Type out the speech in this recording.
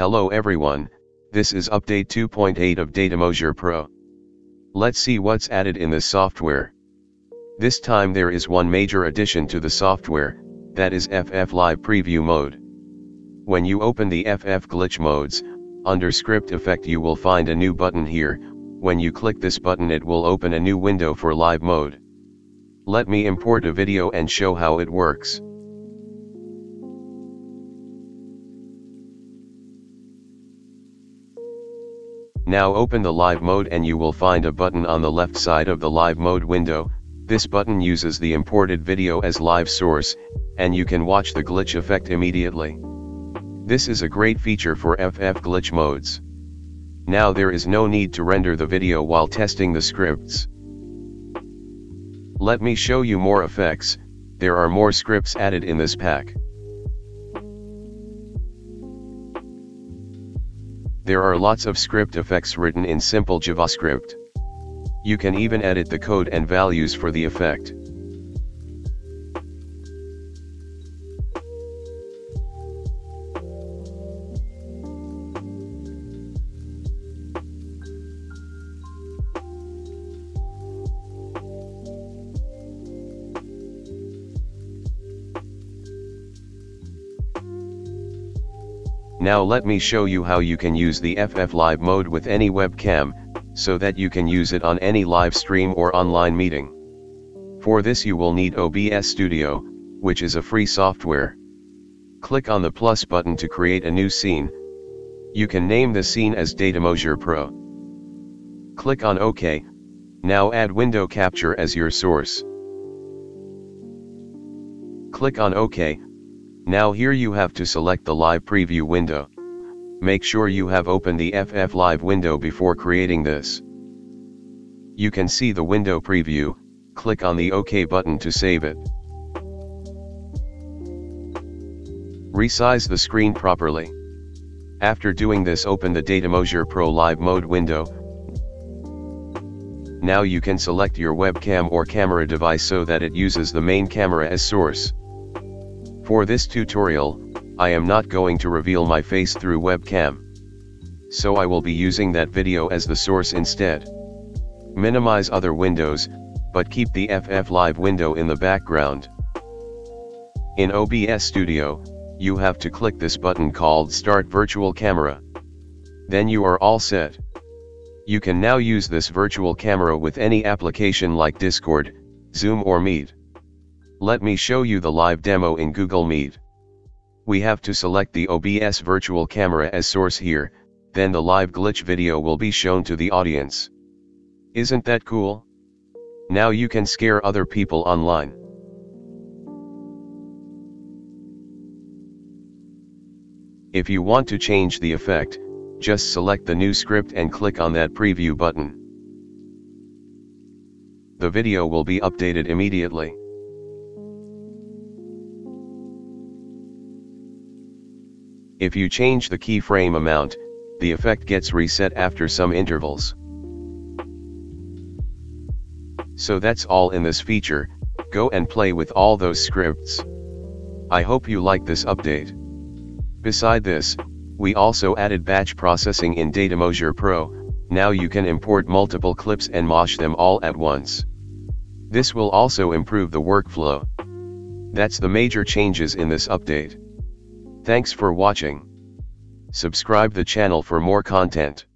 Hello everyone, this is update 2.8 of Datamosher Pro. Let's see what's added in this software. This time there is one major addition to the software, that is FF Live Preview mode. When you open the FF Glitch modes, under Script Effect you will find a new button here, when you click this button it will open a new window for live mode. Let me import a video and show how it works. Now open the live mode and you will find a button on the left side of the live mode window, this button uses the imported video as live source, and you can watch the glitch effect immediately. This is a great feature for FF glitch modes. Now there is no need to render the video while testing the scripts. Let me show you more effects, there are more scripts added in this pack. There are lots of script effects written in simple JavaScript. You can even edit the code and values for the effect. Now let me show you how you can use the FF Live mode with any webcam, so that you can use it on any live stream or online meeting. For this you will need OBS Studio, which is a free software. Click on the plus button to create a new scene. You can name the scene as Datamosher Pro. Click on OK. Now add window capture as your source. Click on OK, now here you have to select the live preview window. Make sure you have opened the FF Live window before creating this. You can see the window preview, click on the OK button to save it. Resize the screen properly. After doing this open the Datamosher Pro Live Mode window. Now you can select your webcam or camera device so that it uses the main camera as source. For this tutorial, I am not going to reveal my face through webcam. So I will be using that video as the source instead. Minimize other windows, but keep the FF Live window in the background. In OBS Studio, you have to click this button called Start Virtual Camera. Then you are all set. You can now use this virtual camera with any application like Discord, Zoom or Meet. Let me show you the live demo in Google Meet. We have to select the OBS virtual camera as source here, then the live glitch video will be shown to the audience. Isn't that cool? Now you can scare other people online. If you want to change the effect, just select the new script and click on that preview button. The video will be updated immediately. If you change the keyframe amount, the effect gets reset after some intervals. So that's all in this feature, go and play with all those scripts. I hope you like this update. Beside this, we also added batch processing in Datamosher Pro, now you can import multiple clips and mosh them all at once. This will also improve the workflow. That's the major changes in this update. Thanks for watching. Subscribe the channel for more content.